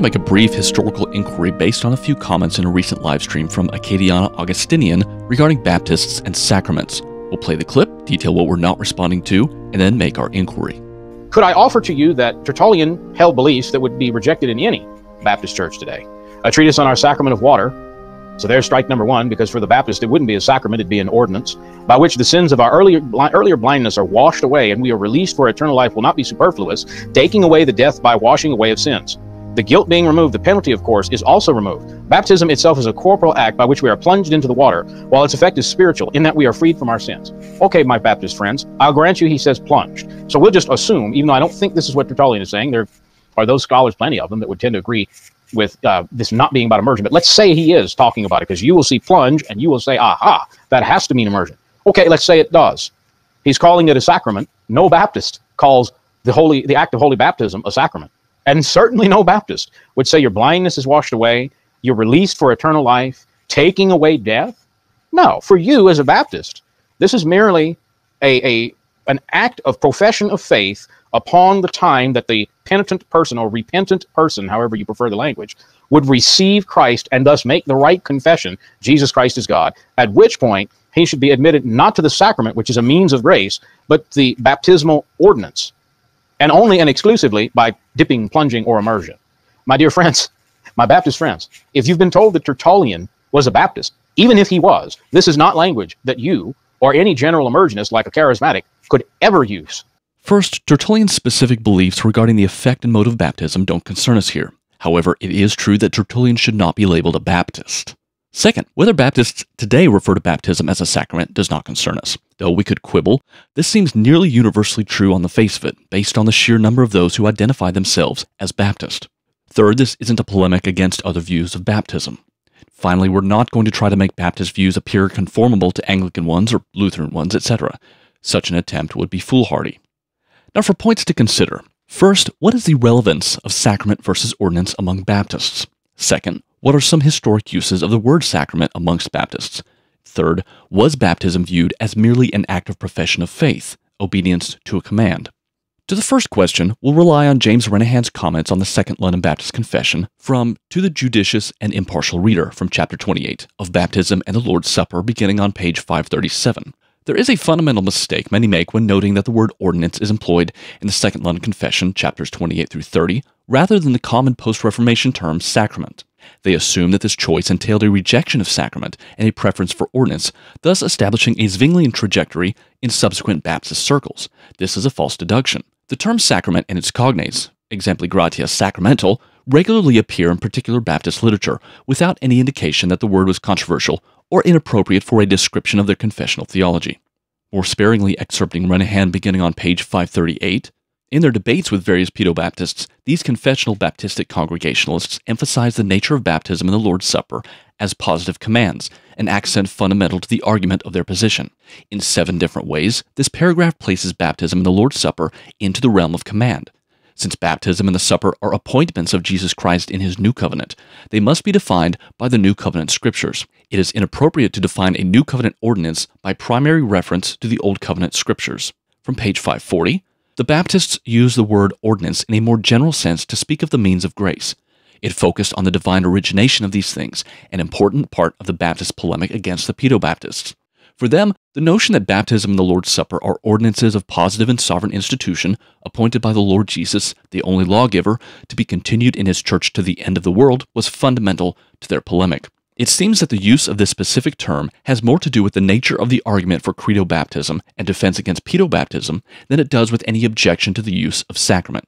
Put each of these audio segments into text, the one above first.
to make a brief historical inquiry based on a few comments in a recent live stream from Acadiana Augustinian regarding Baptists and sacraments. We'll play the clip, detail what we're not responding to, and then make our inquiry. Could I offer to you that Tertullian held beliefs that would be rejected in any Baptist church today? A treatise on our sacrament of water. So there's strike number one, because for the Baptist, it wouldn't be a sacrament, it'd be an ordinance, by which the sins of our earlier, earlier blindness are washed away and we are released for eternal life will not be superfluous, taking away the death by washing away of sins. The guilt being removed, the penalty, of course, is also removed. Baptism itself is a corporal act by which we are plunged into the water, while its effect is spiritual, in that we are freed from our sins. Okay, my Baptist friends, I'll grant you he says plunged. So we'll just assume, even though I don't think this is what Tertullian is saying, there are those scholars, plenty of them, that would tend to agree with uh, this not being about immersion. But let's say he is talking about it, because you will see plunge and you will say, aha, that has to mean immersion. Okay, let's say it does. He's calling it a sacrament. No Baptist calls the holy the act of holy baptism a sacrament. And certainly no Baptist would say your blindness is washed away, you're released for eternal life, taking away death. No, for you as a Baptist, this is merely a, a an act of profession of faith upon the time that the penitent person or repentant person, however you prefer the language, would receive Christ and thus make the right confession, Jesus Christ is God, at which point he should be admitted not to the sacrament, which is a means of grace, but the baptismal ordinance, and only and exclusively by dipping, plunging, or immersion. My dear friends, my Baptist friends, if you've been told that Tertullian was a Baptist, even if he was, this is not language that you or any general immersionist like a charismatic could ever use. First, Tertullian's specific beliefs regarding the effect and mode of baptism don't concern us here. However, it is true that Tertullian should not be labeled a Baptist. Second, whether Baptists today refer to baptism as a sacrament does not concern us. Though we could quibble, this seems nearly universally true on the face of it, based on the sheer number of those who identify themselves as Baptist. Third, this isn't a polemic against other views of baptism. Finally, we're not going to try to make Baptist views appear conformable to Anglican ones or Lutheran ones, etc. Such an attempt would be foolhardy. Now, for points to consider. First, what is the relevance of sacrament versus ordinance among Baptists? Second, what are some historic uses of the word sacrament amongst Baptists? Third, was baptism viewed as merely an act of profession of faith, obedience to a command? To the first question, we'll rely on James Renihan's comments on the Second London Baptist Confession from To the Judicious and Impartial Reader from chapter 28 of Baptism and the Lord's Supper beginning on page 537. There is a fundamental mistake many make when noting that the word ordinance is employed in the Second London Confession, chapters 28 through 30, rather than the common post Reformation term sacrament. They assume that this choice entailed a rejection of sacrament and a preference for ordinance, thus establishing a Zwinglian trajectory in subsequent Baptist circles. This is a false deduction. The term sacrament and its cognates, exempli gratia sacramental, regularly appear in particular Baptist literature without any indication that the word was controversial or inappropriate for a description of their confessional theology. More sparingly excerpting Renihan beginning on page 538, in their debates with various Pedo Baptists, these confessional Baptistic Congregationalists emphasize the nature of baptism and the Lord's Supper as positive commands, an accent fundamental to the argument of their position. In seven different ways, this paragraph places baptism and the Lord's Supper into the realm of command. Since baptism and the supper are appointments of Jesus Christ in his new covenant, they must be defined by the new covenant scriptures. It is inappropriate to define a new covenant ordinance by primary reference to the old covenant scriptures. From page 540, the Baptists use the word ordinance in a more general sense to speak of the means of grace. It focused on the divine origination of these things, an important part of the Baptist polemic against the Pedo Baptists. For them, the notion that baptism and the Lord's Supper are ordinances of positive and sovereign institution, appointed by the Lord Jesus, the only lawgiver, to be continued in his church to the end of the world, was fundamental to their polemic. It seems that the use of this specific term has more to do with the nature of the argument for credo baptism and defense against pedo baptism than it does with any objection to the use of sacrament.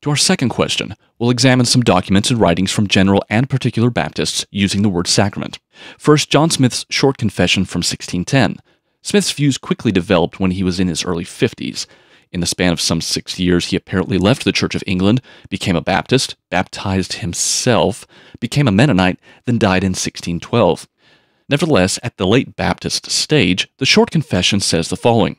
To our second question, we'll examine some documents and writings from general and particular Baptists using the word sacrament. First, John Smyth's short confession from 1610. Smyth's views quickly developed when he was in his early 50s, in the span of some six years, he apparently left the Church of England, became a Baptist, baptized himself, became a Mennonite, then died in 1612. Nevertheless, at the late Baptist stage, the short confession says the following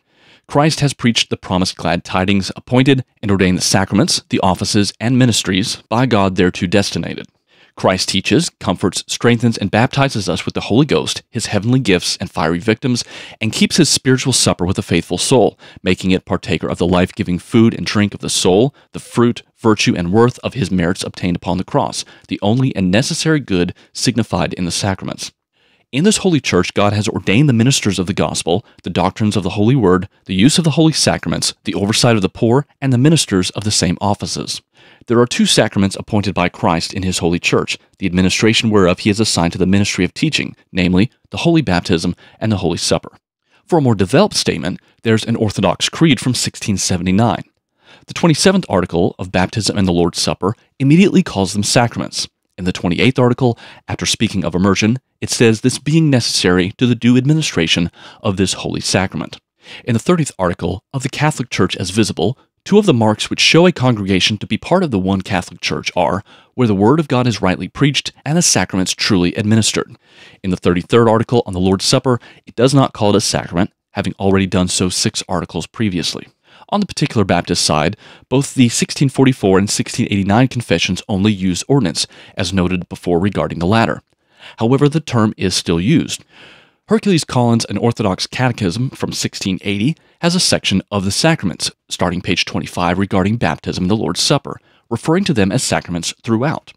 Christ has preached the promised glad tidings, appointed and ordained the sacraments, the offices, and ministries by God thereto destinated. Christ teaches, comforts, strengthens, and baptizes us with the Holy Ghost, his heavenly gifts and fiery victims, and keeps his spiritual supper with the faithful soul, making it partaker of the life giving food and drink of the soul, the fruit, virtue, and worth of his merits obtained upon the cross, the only and necessary good signified in the sacraments. In this holy church, God has ordained the ministers of the gospel, the doctrines of the holy word, the use of the holy sacraments, the oversight of the poor, and the ministers of the same offices. There are two sacraments appointed by Christ in his holy church, the administration whereof he has assigned to the ministry of teaching, namely, the holy baptism and the holy supper. For a more developed statement, there's an Orthodox creed from 1679. The 27th article of baptism and the Lord's Supper immediately calls them sacraments. In the 28th article, after speaking of immersion, it says this being necessary to the due administration of this holy sacrament. In the 30th article of the Catholic Church as visible, two of the marks which show a congregation to be part of the one Catholic Church are where the Word of God is rightly preached and the sacraments truly administered. In the 33rd article on the Lord's Supper, it does not call it a sacrament, having already done so six articles previously. On the particular Baptist side, both the 1644 and 1689 confessions only use ordinance, as noted before regarding the latter. However, the term is still used. Hercules Collins, an Orthodox Catechism from 1680, has a section of the sacraments, starting page 25 regarding baptism and the Lord's Supper, referring to them as sacraments throughout.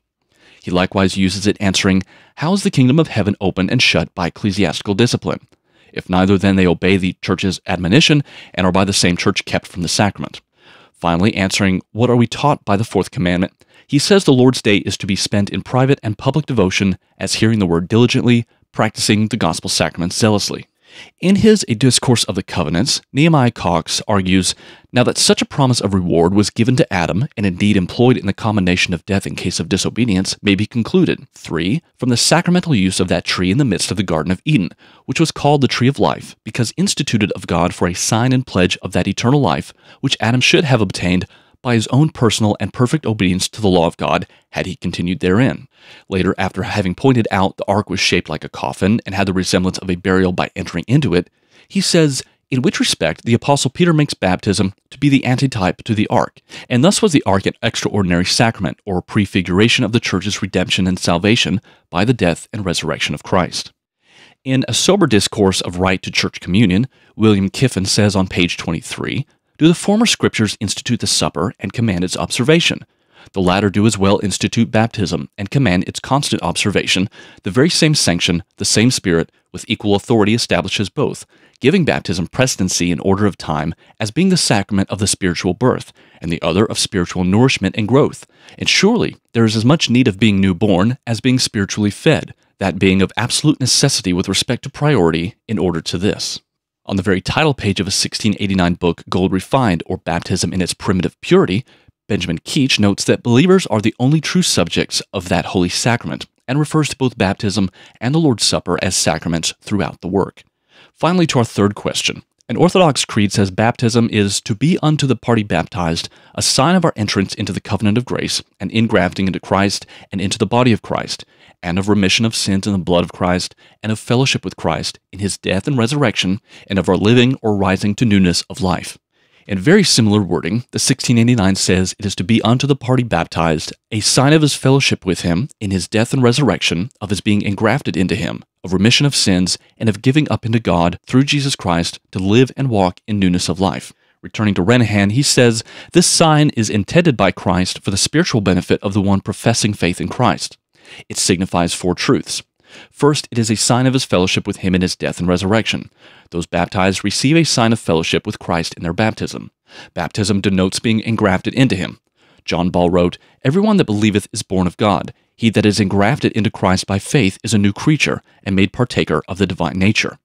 He likewise uses it answering, How is the kingdom of heaven opened and shut by ecclesiastical discipline? If neither, then they obey the church's admonition and are by the same church kept from the sacrament. Finally, answering, What are we taught by the fourth commandment? He says the Lord's Day is to be spent in private and public devotion as hearing the word diligently, practicing the gospel sacraments zealously. In his A Discourse of the Covenants, Nehemiah Coxe argues now that such a promise of reward was given to Adam and indeed employed in the commendation of death in case of disobedience may be concluded 3. From the sacramental use of that tree in the midst of the Garden of Eden, which was called the tree of life, because instituted of God for a sign and pledge of that eternal life which Adam should have obtained by his own personal and perfect obedience to the law of God had he continued therein. Later, after having pointed out the ark was shaped like a coffin and had the resemblance of a burial by entering into it, he says, in which respect the Apostle Peter makes baptism to be the antitype to the ark, and thus was the ark an extraordinary sacrament or prefiguration of the church's redemption and salvation by the death and resurrection of Christ. In A Sober Discourse of Right to Church Communion, William Kiffin says on page 23 do the former scriptures institute the supper and command its observation? The latter do as well institute baptism and command its constant observation. The very same sanction, the same Spirit, with equal authority establishes both, giving baptism precedency in order of time as being the sacrament of the spiritual birth, and the other of spiritual nourishment and growth. And surely there is as much need of being newborn as being spiritually fed, that being of absolute necessity with respect to priority in order to this. On the very title page of a 1689 book, Gold Refined, or Baptism in its Primitive Purity, Benjamin Keach notes that believers are the only true subjects of that holy sacrament, and refers to both baptism and the Lord's Supper as sacraments throughout the work. Finally, to our third question. An Orthodox creed says baptism is to be unto the party baptized a sign of our entrance into the covenant of grace and ingrafting into Christ and into the body of Christ, and of remission of sins in the blood of Christ, and of fellowship with Christ in his death and resurrection, and of our living or rising to newness of life. In very similar wording, the 1689 says it is to be unto the party baptized a sign of his fellowship with him in his death and resurrection, of his being engrafted into him, of remission of sins, and of giving up into God through Jesus Christ to live and walk in newness of life. Returning to Renihan, he says, This sign is intended by Christ for the spiritual benefit of the one professing faith in Christ. It signifies four truths. First, it is a sign of his fellowship with him in his death and resurrection. Those baptized receive a sign of fellowship with Christ in their baptism. Baptism denotes being engrafted into him. John Ball wrote, Everyone that believeth is born of God. He that is engrafted into Christ by faith is a new creature, and made partaker of the divine nature.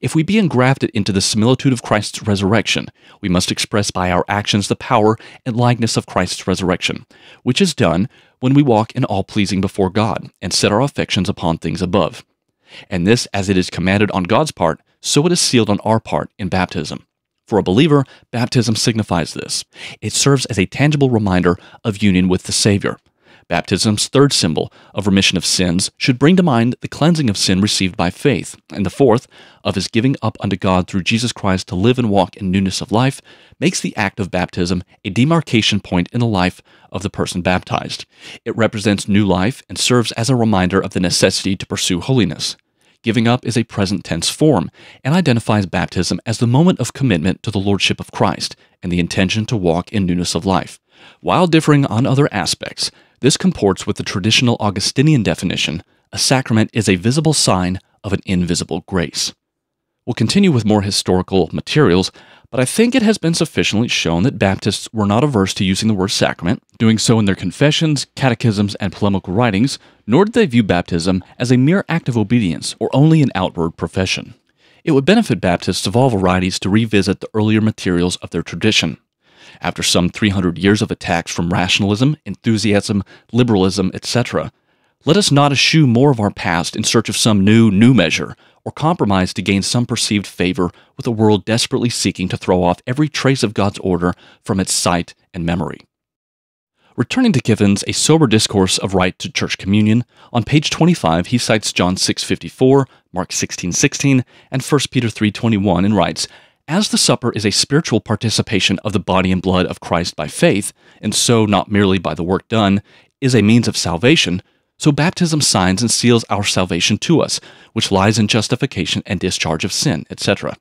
If we be engrafted into the similitude of Christ's resurrection, we must express by our actions the power and likeness of Christ's resurrection, which is done when we walk in all pleasing before God and set our affections upon things above. And this, as it is commanded on God's part, so it is sealed on our part in baptism. For a believer, baptism signifies this. It serves as a tangible reminder of union with the Savior. Baptism's third symbol of remission of sins should bring to mind the cleansing of sin received by faith, and the fourth, of his giving up unto God through Jesus Christ to live and walk in newness of life, makes the act of baptism a demarcation point in the life of the person baptized. It represents new life and serves as a reminder of the necessity to pursue holiness. Giving up is a present tense form and identifies baptism as the moment of commitment to the Lordship of Christ and the intention to walk in newness of life. While differing on other aspects, this comports with the traditional Augustinian definition a sacrament is a visible sign of an invisible grace. We'll continue with more historical materials, but I think it has been sufficiently shown that Baptists were not averse to using the word sacrament, doing so in their confessions, catechisms, and polemical writings, nor did they view baptism as a mere act of obedience or only an outward profession. It would benefit Baptists of all varieties to revisit the earlier materials of their tradition. After some 300 years of attacks from rationalism, enthusiasm, liberalism, etc., let us not eschew more of our past in search of some new, new measure, or compromise to gain some perceived favor with a world desperately seeking to throw off every trace of God's order from its sight and memory. Returning to Kiffin's A Sober Discourse of Right to Church Communion, on page 25 he cites John 6:54, Mark 16:16, and 1 Peter 3:21 and writes, as the supper is a spiritual participation of the body and blood of Christ by faith, and so not merely by the work done, is a means of salvation, so baptism signs and seals our salvation to us, which lies in justification and discharge of sin, etc.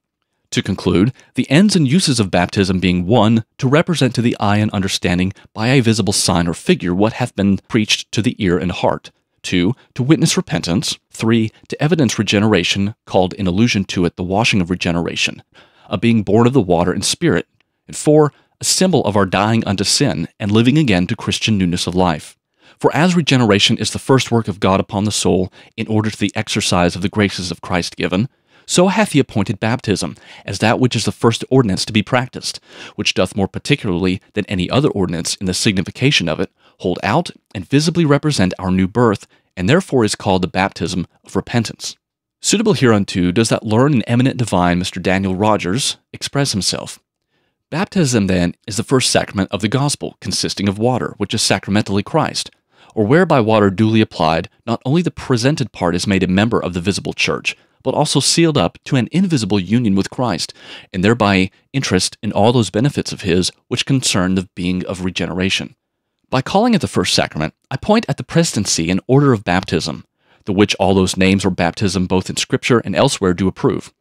To conclude, the ends and uses of baptism being one, to represent to the eye and understanding by a visible sign or figure what hath been preached to the ear and heart. 2. To witness repentance. 3. To evidence regeneration, called in allusion to it the washing of regeneration a being born of the water and spirit, and four, a symbol of our dying unto sin and living again to Christian newness of life. For as regeneration is the first work of God upon the soul in order to the exercise of the graces of Christ given, so hath he appointed baptism as that which is the first ordinance to be practiced, which doth more particularly than any other ordinance in the signification of it hold out and visibly represent our new birth, and therefore is called the baptism of repentance. Suitable hereunto does that learned and eminent divine Mr. Daniel Rogers express himself. Baptism, then, is the first sacrament of the gospel, consisting of water, which is sacramentally Christ, or whereby water duly applied, not only the presented part is made a member of the visible church, but also sealed up to an invisible union with Christ, and thereby interest in all those benefits of his which concern the being of regeneration. By calling it the first sacrament, I point at the presidency and order of baptism, the which all those names or baptism both in Scripture and elsewhere do approve.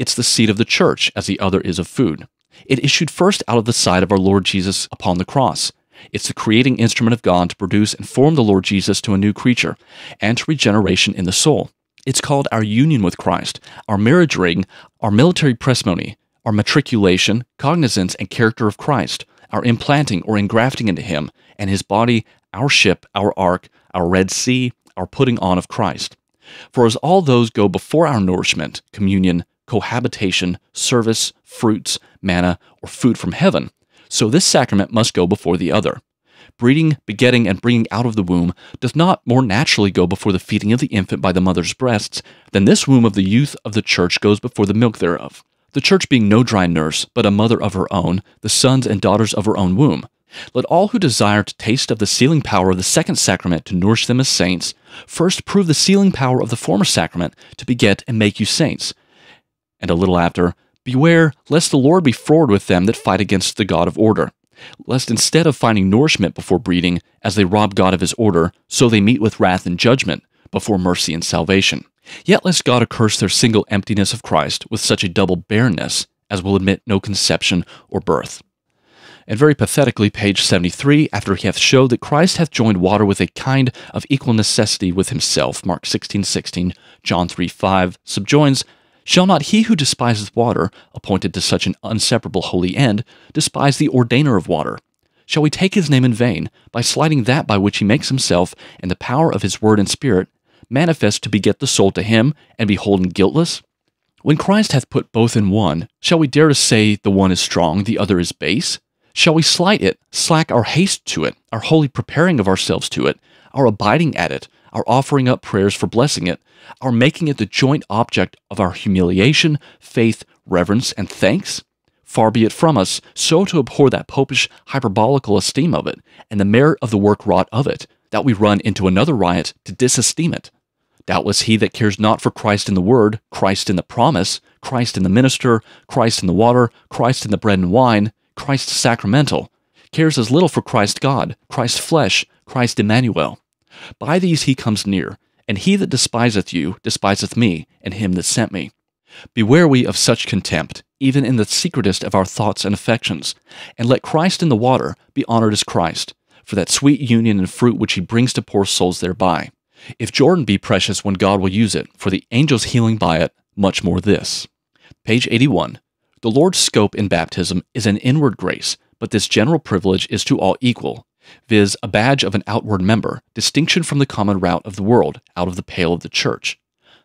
It's the seed of the church, as the other is of food. It issued first out of the side of our Lord Jesus upon the cross. It's the creating instrument of God to produce and form the Lord Jesus to a new creature and to regeneration in the soul. It's called our union with Christ, our marriage ring, our military testimony, our matriculation, cognizance, and character of Christ, our implanting or engrafting into Him and His body, our ship, our ark, our Red Sea, our putting on of Christ. For as all those go before our nourishment, communion, cohabitation, service, fruits, manna, or food from heaven, so this sacrament must go before the other. Breeding, begetting, and bringing out of the womb does not more naturally go before the feeding of the infant by the mother's breasts than this womb of the youth of the church goes before the milk thereof. The church being no dry nurse, but a mother of her own, the sons and daughters of her own womb. Let all who desire to taste of the sealing power of the second sacrament to nourish them as saints, first prove the sealing power of the former sacrament to beget and make you saints. And a little after, beware lest the Lord be froward with them that fight against the God of order, lest instead of finding nourishment before breeding, as they rob God of his order, so they meet with wrath and judgment before mercy and salvation. Yet lest God accurse their single emptiness of Christ with such a double barrenness as will admit no conception or birth. And very pathetically, page 73, after he hath showed that Christ hath joined water with a kind of equal necessity with himself, Mark 16, 16, John 3, 5, subjoins, Shall not he who despiseth water, appointed to such an inseparable holy end, despise the ordainer of water? Shall we take his name in vain, by slighting that by which he makes himself, and the power of his word and spirit, manifest to beget the soul to him, and be holden guiltless? When Christ hath put both in one, shall we dare to say the one is strong, the other is base? Shall we slight it, slack our haste to it, our holy preparing of ourselves to it, our abiding at it, our offering up prayers for blessing it, our making it the joint object of our humiliation, faith, reverence, and thanks? Far be it from us so to abhor that popish hyperbolical esteem of it, and the merit of the work wrought of it, that we run into another riot to disesteem it. Doubtless he that cares not for Christ in the word, Christ in the promise, Christ in the minister, Christ in the water, Christ in the bread and wine, Christ sacramental, cares as little for Christ God, Christ flesh, Christ Emmanuel. By these he comes near, and he that despiseth you despiseth me, and him that sent me. Beware we of such contempt, even in the secretest of our thoughts and affections, and let Christ in the water be honored as Christ, for that sweet union and fruit which he brings to poor souls thereby. If Jordan be precious when God will use it, for the angels healing by it, much more this. Page 81. The Lord's scope in baptism is an inward grace, but this general privilege is to all equal, viz., a badge of an outward member, distinction from the common route of the world, out of the pale of the church.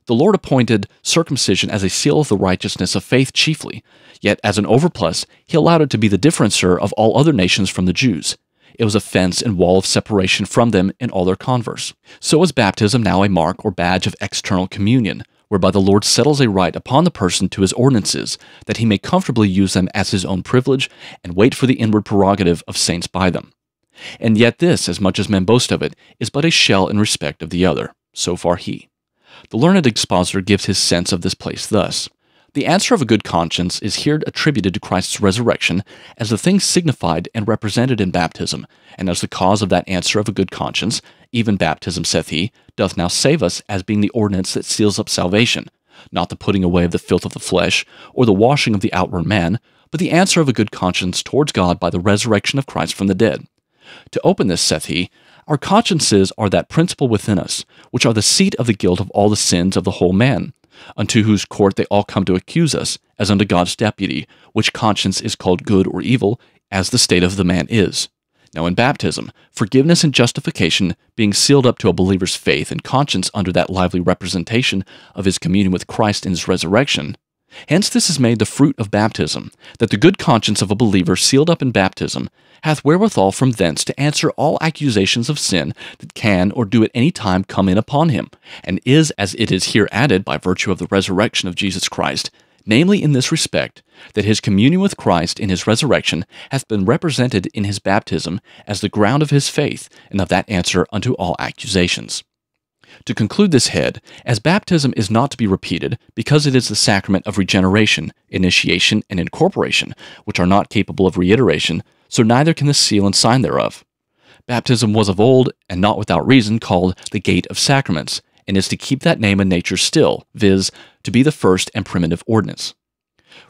The Lord appointed circumcision as a seal of the righteousness of faith chiefly, yet as an overplus, he allowed it to be the differencer of all other nations from the Jews. It was a fence and wall of separation from them in all their converse. So is baptism now a mark or badge of external communion, whereby the Lord settles a right upon the person to his ordinances, that he may comfortably use them as his own privilege and wait for the inward prerogative of saints by them. And yet this, as much as men boast of it, is but a shell in respect of the other. So far he. The learned expositor gives his sense of this place thus. The answer of a good conscience is here attributed to Christ's resurrection as the thing signified and represented in baptism, and as the cause of that answer of a good conscience, even baptism, saith he, doth now save us as being the ordinance that seals up salvation, not the putting away of the filth of the flesh, or the washing of the outward man, but the answer of a good conscience towards God by the resurrection of Christ from the dead. To open this, saith he, our consciences are that principle within us, which are the seat of the guilt of all the sins of the whole man, unto whose court they all come to accuse us, as unto God's deputy, which conscience is called good or evil, as the state of the man is. Now, in baptism, forgiveness and justification being sealed up to a believer's faith and conscience under that lively representation of his communion with Christ in his resurrection, Hence this is made the fruit of baptism, that the good conscience of a believer sealed up in baptism hath wherewithal from thence to answer all accusations of sin that can or do at any time come in upon him, and is, as it is here added by virtue of the resurrection of Jesus Christ, namely in this respect, that his communion with Christ in his resurrection hath been represented in his baptism as the ground of his faith and of that answer unto all accusations. To conclude this head, as baptism is not to be repeated because it is the sacrament of regeneration, initiation, and incorporation, which are not capable of reiteration, so neither can the seal and sign thereof. Baptism was of old, and not without reason, called the gate of sacraments, and is to keep that name in nature still, viz., to be the first and primitive ordinance.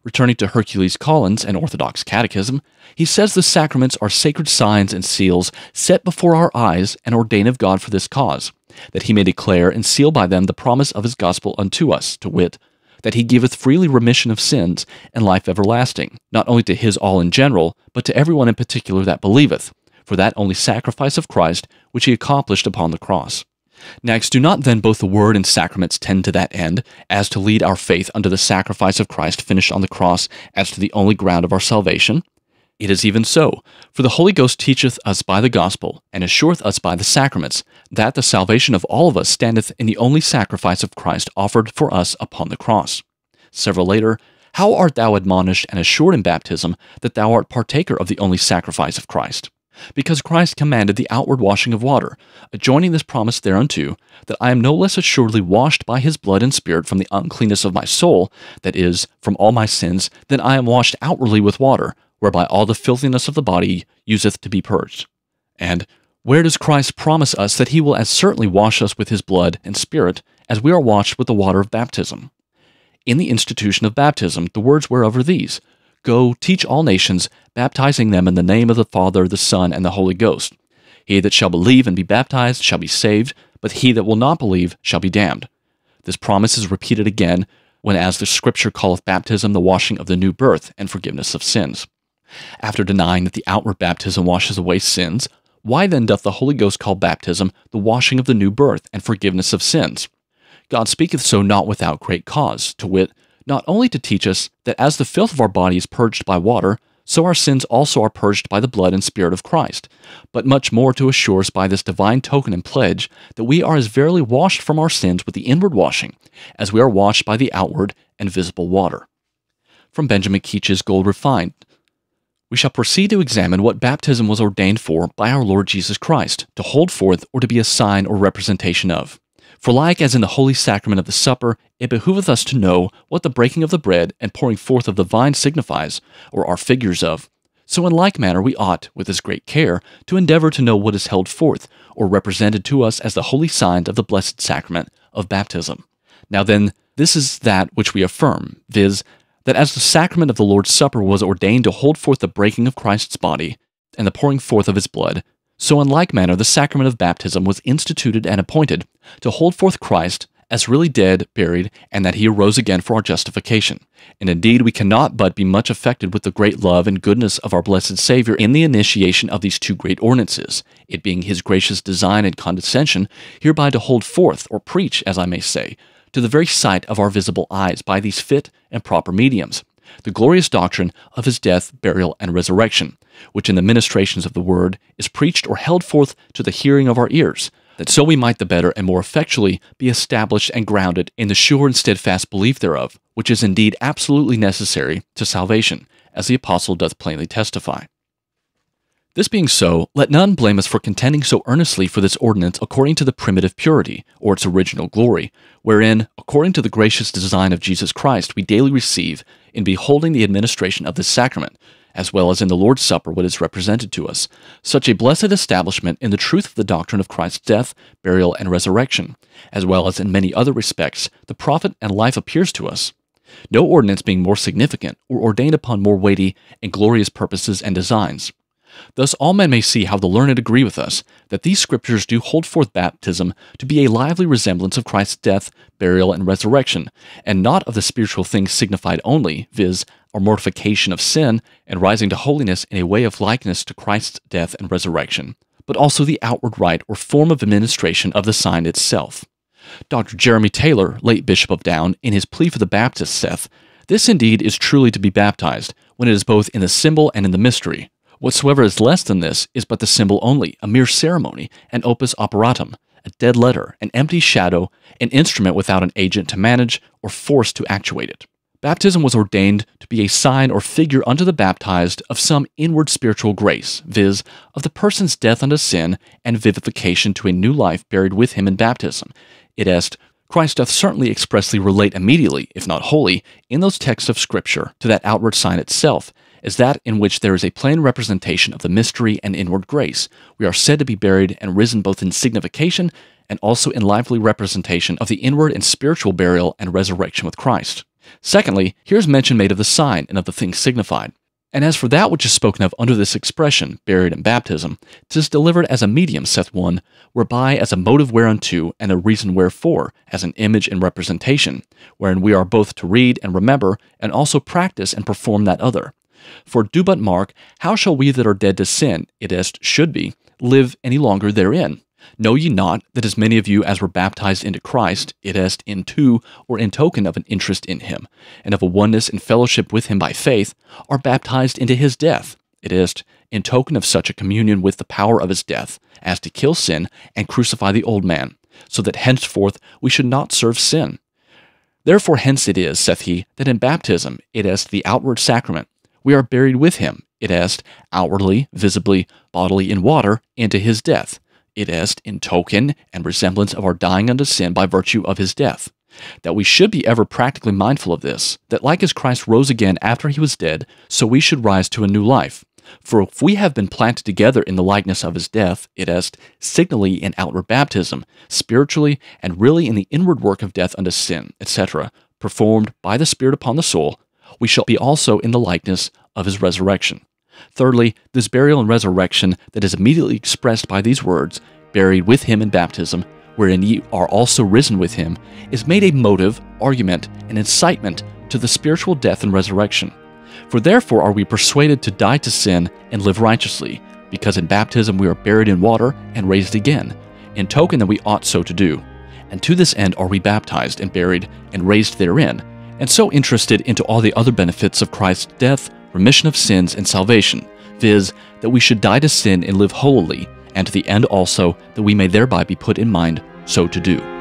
Returning to Hercules Collins and Orthodox Catechism, he says the sacraments are sacred signs and seals set before our eyes and ordained of God for this cause, that he may declare and seal by them the promise of his gospel unto us, to wit, that he giveth freely remission of sins and life everlasting, not only to his all in general, but to every one in particular that believeth, for that only sacrifice of Christ which he accomplished upon the cross. Next, do not then both the word and sacraments tend to that end, as to lead our faith unto the sacrifice of Christ finished on the cross as to the only ground of our salvation? It is even so, for the Holy Ghost teacheth us by the gospel, and assureth us by the sacraments, that the salvation of all of us standeth in the only sacrifice of Christ offered for us upon the cross. Several later, how art thou admonished and assured in baptism that thou art partaker of the only sacrifice of Christ? Because Christ commanded the outward washing of water, adjoining this promise thereunto, that I am no less assuredly washed by his blood and spirit from the uncleanness of my soul, that is, from all my sins, than I am washed outwardly with water, whereby all the filthiness of the body useth to be purged. And where does Christ promise us that he will as certainly wash us with his blood and spirit as we are washed with the water of baptism? In the institution of baptism, the words whereof are these Go, teach all nations, baptizing them in the name of the Father, the Son, and the Holy Ghost. He that shall believe and be baptized shall be saved, but he that will not believe shall be damned. This promise is repeated again when, as the Scripture calleth baptism the washing of the new birth and forgiveness of sins. After denying that the outward baptism washes away sins, why then doth the Holy Ghost call baptism the washing of the new birth and forgiveness of sins? God speaketh so not without great cause, to wit, not only to teach us that as the filth of our body is purged by water, so our sins also are purged by the blood and spirit of Christ, but much more to assure us by this divine token and pledge that we are as verily washed from our sins with the inward washing, as we are washed by the outward and visible water. From Benjamin Keach's Gold Refined, we shall proceed to examine what baptism was ordained for by our Lord Jesus Christ, to hold forth or to be a sign or representation of. For like as in the holy sacrament of the supper, it behoveth us to know what the breaking of the bread and pouring forth of the vine signifies, or are figures of, so in like manner we ought, with as great care, to endeavor to know what is held forth, or represented to us as the holy signs of the blessed sacrament of baptism. Now then, this is that which we affirm, viz., that as the sacrament of the Lord's Supper was ordained to hold forth the breaking of Christ's body and the pouring forth of his blood, so in like manner the sacrament of baptism was instituted and appointed to hold forth Christ as really dead, buried, and that he arose again for our justification. And indeed, we cannot but be much affected with the great love and goodness of our blessed Savior in the initiation of these two great ordinances, it being his gracious design and condescension hereby to hold forth, or preach, as I may say, to the very sight of our visible eyes by these fit and proper mediums, the glorious doctrine of his death, burial, and resurrection, which in the ministrations of the word is preached or held forth to the hearing of our ears, that so we might the better and more effectually be established and grounded in the sure and steadfast belief thereof, which is indeed absolutely necessary to salvation, as the apostle doth plainly testify. This being so, let none blame us for contending so earnestly for this ordinance according to the primitive purity, or its original glory, wherein, according to the gracious design of Jesus Christ, we daily receive, in beholding the administration of this sacrament, as well as in the Lord's Supper what is represented to us, such a blessed establishment in the truth of the doctrine of Christ's death, burial, and resurrection, as well as in many other respects, the profit and life appears to us. No ordinance being more significant or ordained upon more weighty and glorious purposes and designs. Thus all men may see how the learned agree with us, that these scriptures do hold forth baptism to be a lively resemblance of Christ's death, burial, and resurrection, and not of the spiritual things signified only, viz., our mortification of sin and rising to holiness in a way of likeness to Christ's death and resurrection, but also the outward rite or form of administration of the sign itself. Dr. Jeremy Taylor, late Bishop of Down, in his plea for the Baptists saith, This indeed is truly to be baptized, when it is both in the symbol and in the mystery, Whatsoever is less than this is but the symbol only, a mere ceremony, an opus operatum, a dead letter, an empty shadow, an instrument without an agent to manage or force to actuate it. Baptism was ordained to be a sign or figure unto the baptized of some inward spiritual grace, viz., of the person's death unto sin and vivification to a new life buried with him in baptism. Id est, Christ doth certainly expressly relate immediately, if not wholly, in those texts of Scripture to that outward sign itself, is that in which there is a plain representation of the mystery and inward grace. We are said to be buried and risen both in signification and also in lively representation of the inward and spiritual burial and resurrection with Christ. Secondly, here is mention made of the sign and of the thing signified. And as for that which is spoken of under this expression, buried in baptism, 'tis delivered as a medium, saith one, whereby as a motive whereunto, and a reason wherefore, as an image and representation, wherein we are both to read and remember, and also practice and perform that other. For do but mark, how shall we that are dead to sin, id est should be, live any longer therein? Know ye not that as many of you as were baptized into Christ, id est into or in token of an interest in him, and of a oneness and fellowship with him by faith, are baptized into his death, id est in token of such a communion with the power of his death, as to kill sin and crucify the old man, so that henceforth we should not serve sin. Therefore hence it is, saith he, that in baptism it is the outward sacrament, we are buried with him, id est, outwardly, visibly, bodily in water, into his death, id est, in token and resemblance of our dying unto sin by virtue of his death. That we should be ever practically mindful of this, that like as Christ rose again after he was dead, so we should rise to a new life. For if we have been planted together in the likeness of his death, id est, signally in outward baptism, spiritually and really in the inward work of death unto sin, etc., performed by the Spirit upon the soul, we shall be also in the likeness of his resurrection. Thirdly, this burial and resurrection that is immediately expressed by these words, buried with him in baptism, wherein ye are also risen with him, is made a motive, argument, and incitement to the spiritual death and resurrection. For therefore are we persuaded to die to sin and live righteously, because in baptism we are buried in water and raised again, in token that we ought so to do. And to this end are we baptized and buried and raised therein, and so interested into all the other benefits of Christ's death, remission of sins, and salvation, viz., that we should die to sin and live holily, and to the end also that we may thereby be put in mind so to do.